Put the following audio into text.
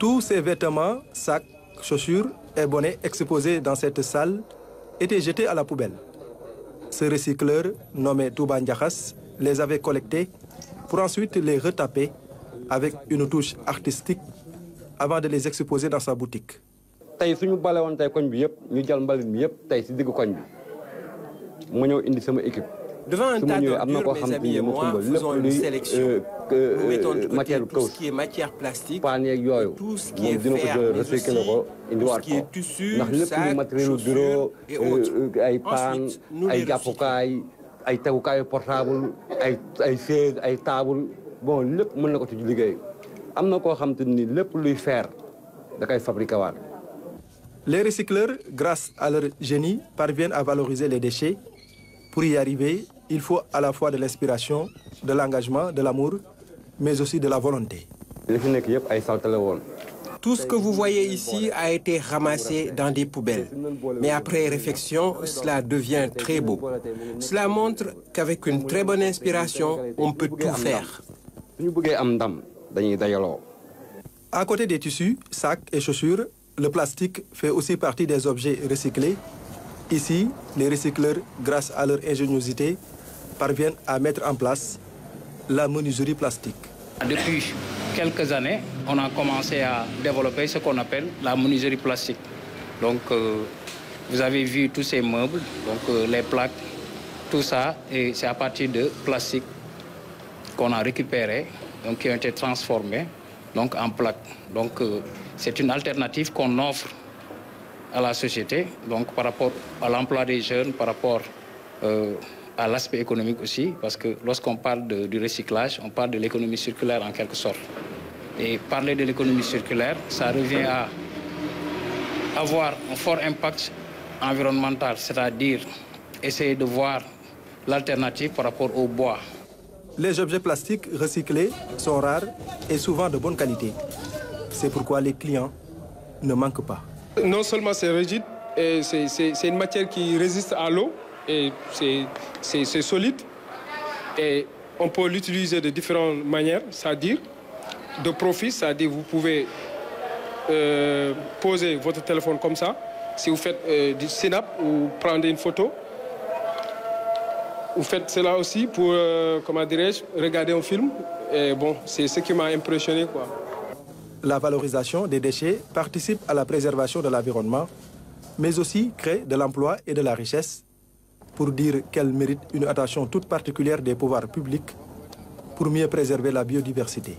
Tous ces vêtements, sacs, chaussures et bonnets exposés dans cette salle étaient jetés à la poubelle. Ce recycleur, nommé Touba les avait collectés pour ensuite les retaper avec une touche artistique avant de les exposer dans sa boutique. Devant un tas mes amis et moi xumbal lépp faisons une sélection. Nous mettons de côté matière tout ce qui est matière plastique, tout ce qui est fer, mais aussi tout ce qui est tissu, sac, chaussures bureau et autres. euh, Ensuite, nous les ay tegukaayu portable ay ay chaise ay table bon lépp mën na ko ci liggéey am na koo xam te ni lépp luy fer da koy fabriqué waat Les recycleurs, grâce à leur génie, parviennent à valoriser les déchets. Pour y arriver, il faut à la fois de l'inspiration, de l'engagement, de l'amour, mais aussi de la volonté. Tout ce que vous voyez ici a été ramassé dans des poubelles. Mais après réflexion, cela devient très beau. Cela montre qu'avec une très bonne inspiration, on peut tout faire. À côté des tissus, sacs et chaussures, le plastique fait aussi partie des objets recyclés. Ici, les recycleurs, grâce à leur ingéniosité, parviennent à mettre en place la menuiserie plastique. Depuis quelques années, on a commencé à développer ce qu'on appelle la menuiserie plastique. Donc, euh, vous avez vu tous ces meubles, donc euh, les plaques, tout ça, et c'est à partir de plastique qu'on a récupéré, donc qui ont été transformés donc en plaques. Donc, euh, c'est une alternative qu'on offre à la société, donc par rapport à l'emploi des jeunes, par rapport euh, à l'aspect économique aussi, parce que lorsqu'on parle de- du recyclage, on parle de l'économie circulaire en quelque sorte. Et parler de l'économie circulaire, ça revient à avoir un fort impact environnemental, c'est-à-dire essayer de voir l'alternative par rapport au bois. Les objets plastiques recyclés sont rares et souvent de bonne qualité. C'est pourquoi les clients ne manquent pas. Non seulement c'est rigide, c'est- une matière qui résiste à l'eau et c'est- solide. Et on peut l'utiliser de différentes manières, c'est-à-dire de profit, c'est-à-dire vous pouvez euh, poser votre téléphone comme ça. Si vous faites euh, du snap ou prendre une photo, vous faites cela aussi pour, euh, comment dirais-je, regarder un film. Et bon, c'est ce qui m'a impressionné, quoi. La valorisation des déchets participe à la préservation de l'environnement, mais aussi crée de l'emploi et de la richesse, pour dire qu'elle mérite une attention toute particulière des pouvoirs publics pour mieux préserver la biodiversité.